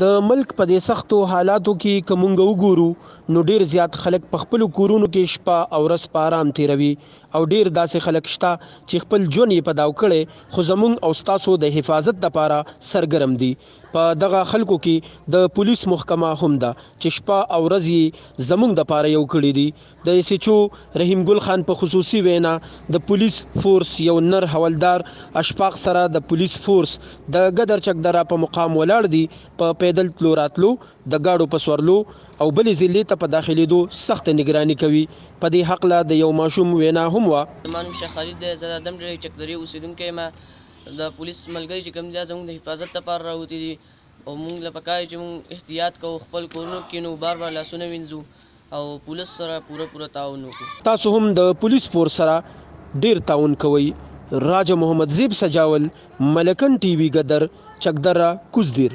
د ملک په دې سختو حالاتو کې که مونږ وګورو نو ډېر زیات خلک په خپلو کورونو کې شپه او ورځ په ارام تېروي او ډېر داسې خلک شته چې خپل ژوند یې په داو کړی خو زمونږ او ستاسو د حفاظت لپاره سرګرم دي په دغه خلکو کې د پولیس محکمه هم ده چې شپه او ورځ یې زمونږ لپاره یو کړي دي د ایس ایچ او رحیم ګل خان په خصوصي وینا، د پولیس فورس یو نر حولدار اشفاق سره د پولیس فورس د ګدر چکدره په مقام ولاړ دي، په پیدل تلو راتلو، د ګاډو په سورلو او بلې ضلعې ته په داخلیدو سخته نګراني کوي. په دې هکله د یو ماشوم وینا هم وه. زما نوم شیخ خالد دی، زه د ادم ډېره چکدرې اوسېدونکی یم، د پولیس ملګري چې کوم دي دا زموږ د حفاظت لپاره راوتي دي او موږ له پکار دي چې موږ احتیاط کوو، خپل کورونو کې کېنو، بار بار لاسونه وینځو، او پولیس سره پوره پوره تعاون وکړو. تاسو هم د پولیس فورس سره ډیر تعاون کوئ راجه محمد زیب سجاول ملکن ټی وی ګدر چکدره کوزدیر.